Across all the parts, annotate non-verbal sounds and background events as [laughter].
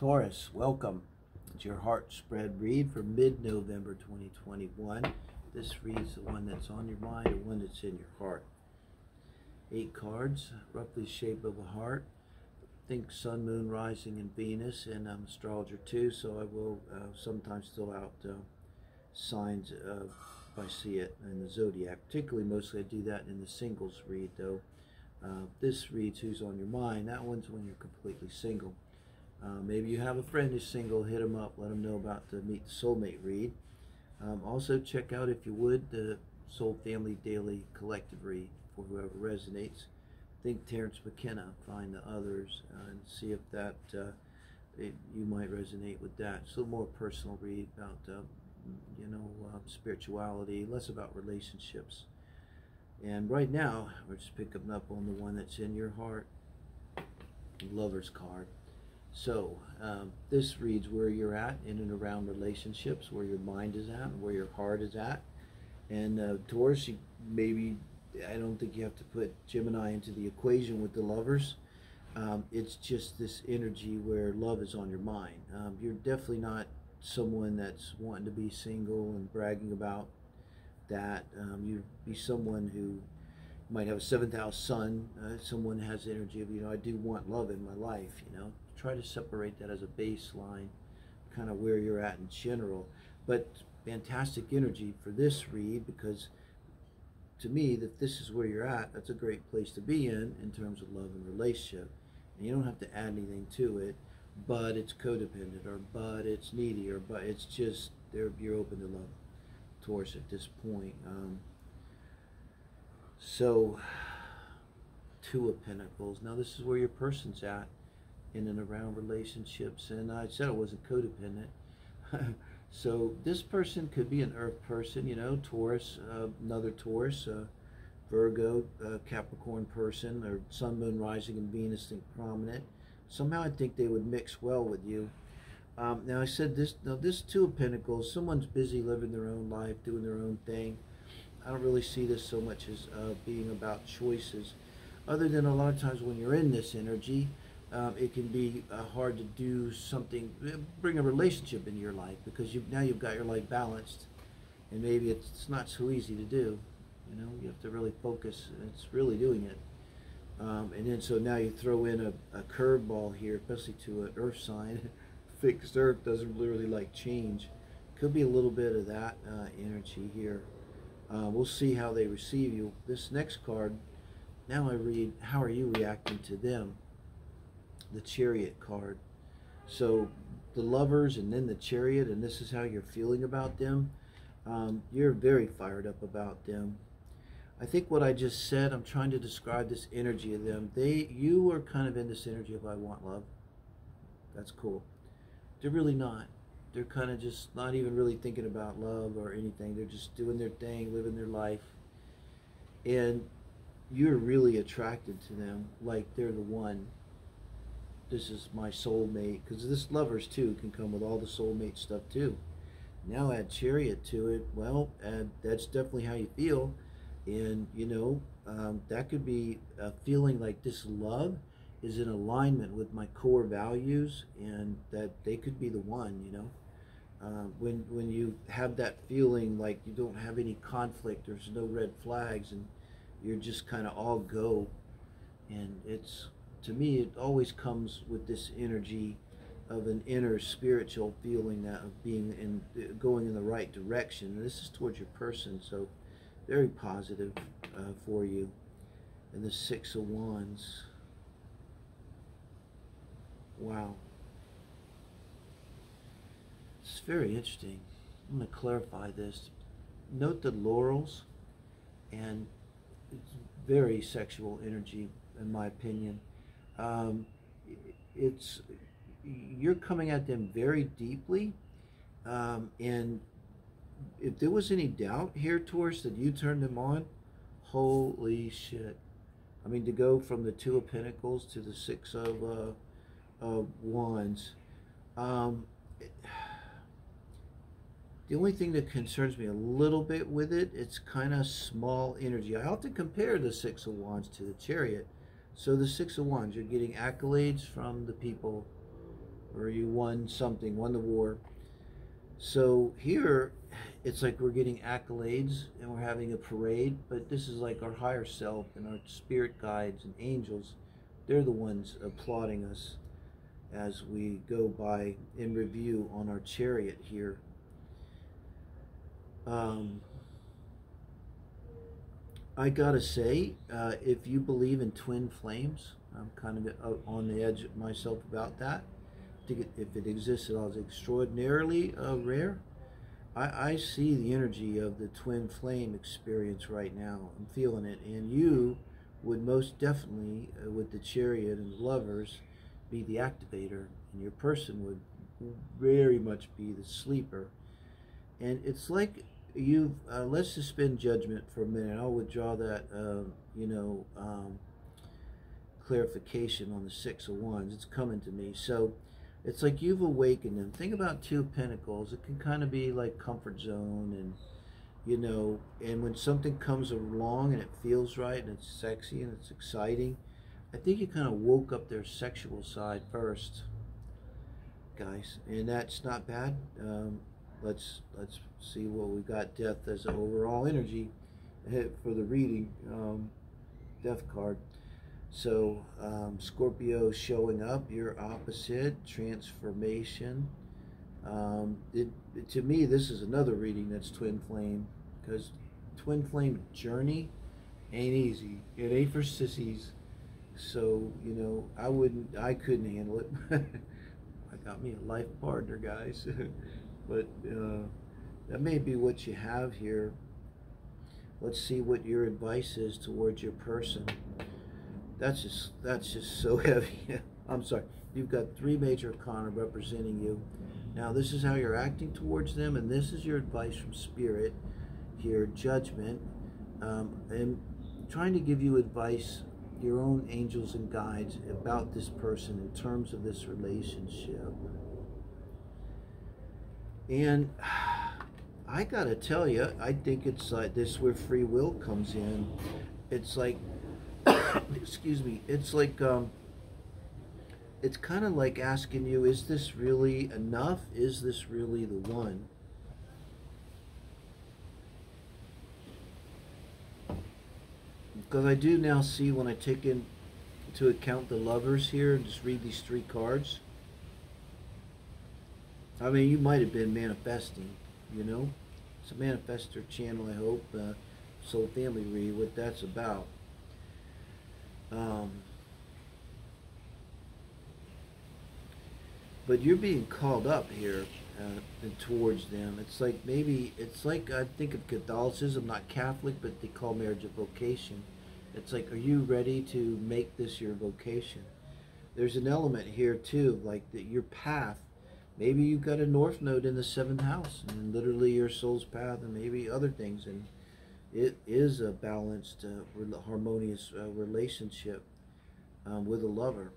Taurus, welcome. It's your heart spread read for mid November 2021. This reads the one that's on your mind or one that's in your heart. Eight cards, roughly shape of a heart. Think Sun, Moon, Rising, and Venus, and I'm astrologer too, so I will uh, sometimes throw out uh, signs uh, if I see it in the zodiac. Particularly, mostly I do that in the singles read, though. Uh, this reads who's on your mind. That one's when you're completely single. Uh, maybe you have a friend who's single, hit them up, let them know about the Meet the Soulmate read. Um, also, check out, if you would, the Soul Family Daily Collective read for whoever resonates. Think Terence McKenna, find the others, uh, and see if that uh, it, you might resonate with that. It's a little more personal read about, uh, you know, uh, spirituality, less about relationships. And right now, we're just picking up on the one that's in your heart, Lover's card. So um, this reads where you're at in and around relationships, where your mind is at, where your heart is at. And uh, Taurus, you maybe I don't think you have to put Gemini into the equation with the lovers. Um, it's just this energy where love is on your mind. Um, you're definitely not someone that's wanting to be single and bragging about that. Um, you'd be someone who might have a seventh house sun. Uh, someone has energy of, you know, I do want love in my life, you know try to separate that as a baseline, kind of where you're at in general. But fantastic energy for this read because to me, that this is where you're at, that's a great place to be in in terms of love and relationship. And you don't have to add anything to it, but it's codependent or but it's needy or but it's just there you're open to love Taurus at this point. Um, so [sighs] two of pentacles. Now this is where your person's at in and around relationships. And I said I wasn't codependent. [laughs] so this person could be an earth person, you know, Taurus, uh, another Taurus, uh, Virgo, uh, Capricorn person, or Sun, Moon, Rising, and Venus think prominent. Somehow I think they would mix well with you. Um, now I said this. Now this Two of Pentacles. Someone's busy living their own life, doing their own thing. I don't really see this so much as uh, being about choices, other than a lot of times when you're in this energy, um, it can be uh, hard to do something, uh, bring a relationship into your life because you now you've got your life balanced, and maybe it's, it's not so easy to do. You know, you have to really focus. It's really doing it. Um, and then so now you throw in a, a curveball here, especially to an earth sign. [laughs] Fixed earth doesn't really like change. Could be a little bit of that uh, energy here. Uh, we'll see how they receive you. This next card, now I read, how are you reacting to them? The chariot card. So the lovers and then the chariot, and this is how you're feeling about them. Um, you're very fired up about them. I think what I just said, I'm trying to describe this energy of them. They, you are kind of in this energy of I want love. That's cool. They're really not. They're kind of just not even really thinking about love or anything. They're just doing their thing, living their life. And you're really attracted to them like they're the one this is my soulmate because this lovers too can come with all the soulmate stuff too. Now add chariot to it well and that's definitely how you feel. And you know um, that could be a feeling like this love is in alignment with my core values and that they could be the one you know? Uh, when when you have that feeling like you don't have any conflict there's no red flags and you're just kind of all go and it's to me, it always comes with this energy of an inner spiritual feeling that of being in going in the right direction. And this is towards your person, so very positive uh, for you. And the Six of Wands. Wow. It's very interesting. I'm going to clarify this. Note the laurels, and it's very sexual energy, in my opinion um, it's you're coming at them very deeply, um, and if there was any doubt here, Taurus, that you turned them on, holy shit! I mean, to go from the Two of Pentacles to the Six of uh, uh, Wands. Um, the only thing that concerns me a little bit with it, it's kind of small energy. I often compare the Six of Wands to the Chariot so the Six of Wands, you're getting accolades from the people or you won something, won the war. So here, it's like we're getting accolades and we're having a parade, but this is like our higher self and our spirit guides and angels. They're the ones applauding us as we go by in review on our chariot here. Um, I gotta say, uh, if you believe in twin flames, I'm kind of on the edge of myself about that. If it exists at all, it's extraordinarily uh, rare. I, I see the energy of the twin flame experience right now. I'm feeling it, and you would most definitely, uh, with the chariot and lovers, be the activator, and your person would very much be the sleeper. And it's like you uh, let's suspend judgment for a minute. I'll withdraw that, uh, you know, um, clarification on the Six of Wands. It's coming to me. So it's like you've awakened them. Think about Two Pentacles. It can kind of be like comfort zone and, you know, and when something comes along and it feels right and it's sexy and it's exciting, I think you kind of woke up their sexual side first, guys. And that's not bad. Um, let's let's see what we got. Death as an overall energy for the reading um, death card. So um, Scorpio showing up your opposite transformation. Um, it, to me this is another reading that's twin flame because twin flame journey ain't easy. It ain't for sissies. So you know I wouldn't I couldn't handle it. [laughs] I got me a life partner guys [laughs] but uh, that may be what you have here. Let's see what your advice is towards your person. That's just that's just so [laughs] heavy. I'm sorry. You've got three major arcana representing you. Now this is how you're acting towards them, and this is your advice from spirit here, judgment, um, and trying to give you advice, your own angels and guides about this person in terms of this relationship. And [sighs] I gotta tell you, I think it's like this where free will comes in. It's like, [coughs] excuse me, it's like, um, it's kind of like asking you, is this really enough? Is this really the one? Because I do now see when I take into account the lovers here and just read these three cards I mean, you might have been manifesting, you know? It's a manifester channel, I hope. Uh, Soul Family read what that's about. Um, but you're being called up here uh, and towards them. It's like maybe, it's like I think of Catholicism, not Catholic, but they call marriage a vocation. It's like, are you ready to make this your vocation? There's an element here too, like that your path maybe you've got a north node in the seventh house and literally your soul's path and maybe other things. And it is a balanced uh, harmonious uh, relationship um, with a lover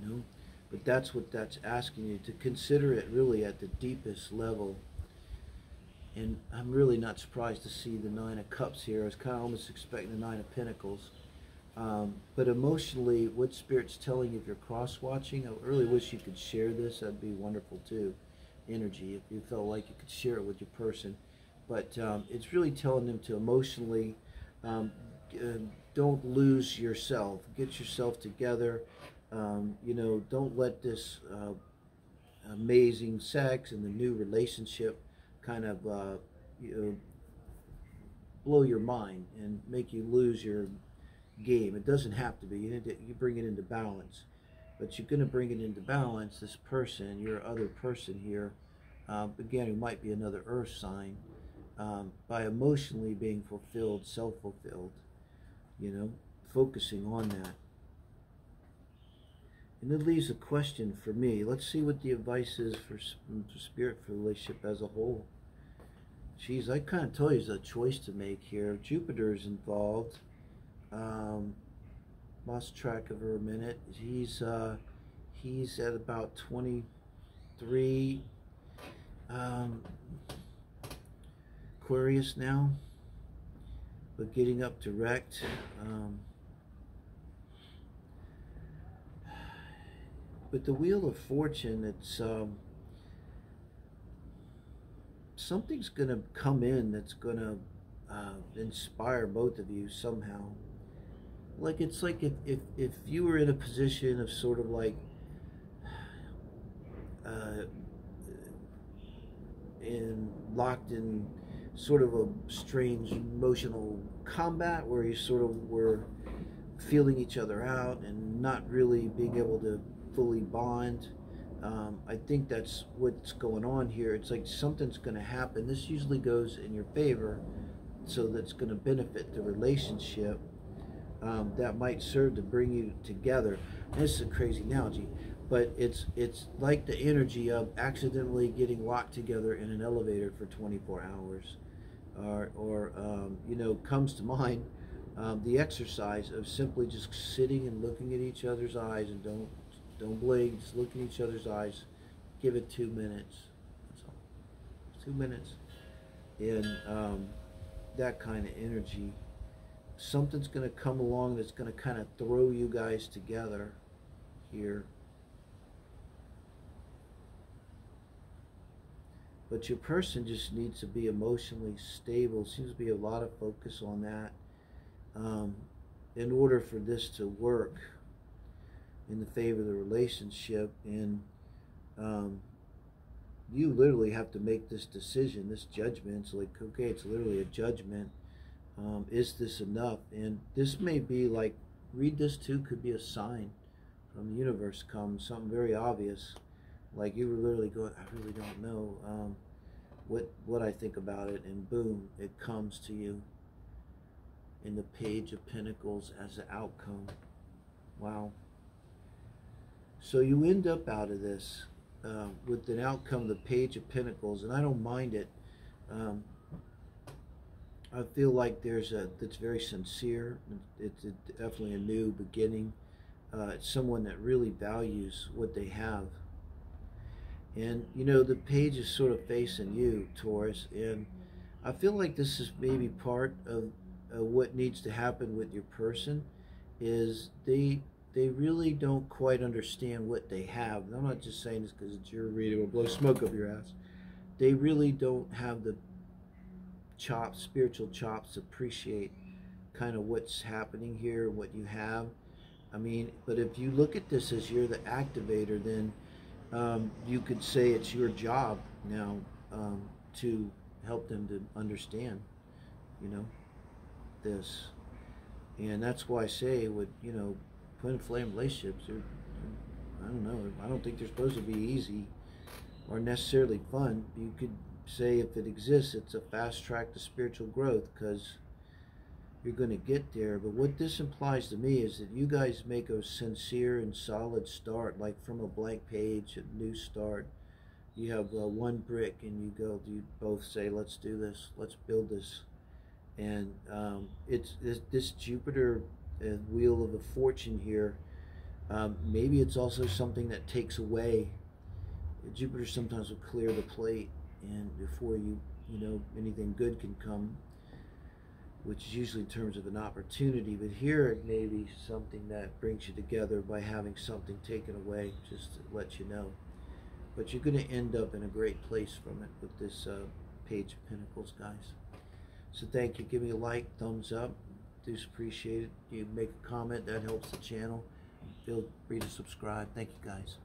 you know? But that's what that's asking you to consider it really at the deepest level. And I'm really not surprised to see the nine of cups here. I was kind of almost expecting the nine of pentacles um, but emotionally, what Spirit's telling you if you're cross watching, I really wish you could share this. That'd be wonderful too. Energy, if you felt like you could share it with your person. But um, it's really telling them to emotionally um, uh, don't lose yourself. Get yourself together. Um, you know, don't let this uh, amazing sex and the new relationship kind of uh, you know, blow your mind and make you lose your game. It doesn't have to be. You, to, you bring it into balance. But you're going to bring it into balance, this person, your other person here, um, again, who might be another earth sign, um, by emotionally being fulfilled, self-fulfilled, you know, focusing on that. And it leaves a question for me. Let's see what the advice is for, for spirit for relationship as a whole. Geez, I kind of tell you there's a choice to make here. Jupiter's involved. Um, lost track of her a minute. He's uh, he's at about 23. Um, Aquarius now, but getting up direct. Um, with the Wheel of Fortune, it's um, something's going to come in that's going to uh, inspire both of you somehow. Like it's like if, if, if you were in a position of sort of like uh, in locked in sort of a strange emotional combat where you sort of were feeling each other out and not really being able to fully bond. Um, I think that's what's going on here. It's like something's going to happen. This usually goes in your favor, so that's going to benefit the relationship. Um, that might serve to bring you together. This is a crazy analogy, but it's it's like the energy of accidentally getting locked together in an elevator for 24 hours, or or um, you know comes to mind um, the exercise of simply just sitting and looking at each other's eyes and don't don't blink, just look in each other's eyes. Give it two minutes. Two minutes. And um, that kind of energy. Something's going to come along that's going to kind of throw you guys together here. But your person just needs to be emotionally stable. Seems to be a lot of focus on that um, in order for this to work in the favor of the relationship. And um, you literally have to make this decision, this judgment. It's like, okay, it's literally a judgment. Um, is this enough? And this may be like, read this too, could be a sign from the universe come, something very obvious. Like you were literally going, I really don't know um, what what I think about it, and boom, it comes to you in the page of pentacles as the outcome. Wow. So you end up out of this uh, with an outcome, the page of pentacles, and I don't mind it. Um, I feel like there's a that's very sincere. It's a, definitely a new beginning. Uh, it's someone that really values what they have. And you know the page is sort of facing you, Taurus, and I feel like this is maybe part of uh, what needs to happen with your person. Is they they really don't quite understand what they have. And I'm not just saying this because it's your reading will blow smoke up your ass. They really don't have the chops, spiritual chops, appreciate kind of what's happening here, what you have. I mean, but if you look at this as you're the activator, then um, you could say it's your job now um, to help them to understand, you know, this. And that's why I say with, you know, twin flame relationships are, I don't know, I don't think they're supposed to be easy or necessarily fun. You could say if it exists, it's a fast track to spiritual growth because you're going to get there. But what this implies to me is that you guys make a sincere and solid start, like from a blank page, a new start. You have uh, one brick and you go, you both say, let's do this, let's build this. And um, it's, it's this Jupiter and wheel of the fortune here. Um, maybe it's also something that takes away. Jupiter sometimes will clear the plate, and before you, you know, anything good can come, which is usually in terms of an opportunity. But here it may be something that brings you together by having something taken away, just to let you know. But you're going to end up in a great place from it with this uh, Page of Pentacles, guys. So thank you. Give me a like, thumbs up do appreciate it. You make a comment, that helps the channel. Feel free to subscribe. Thank you guys.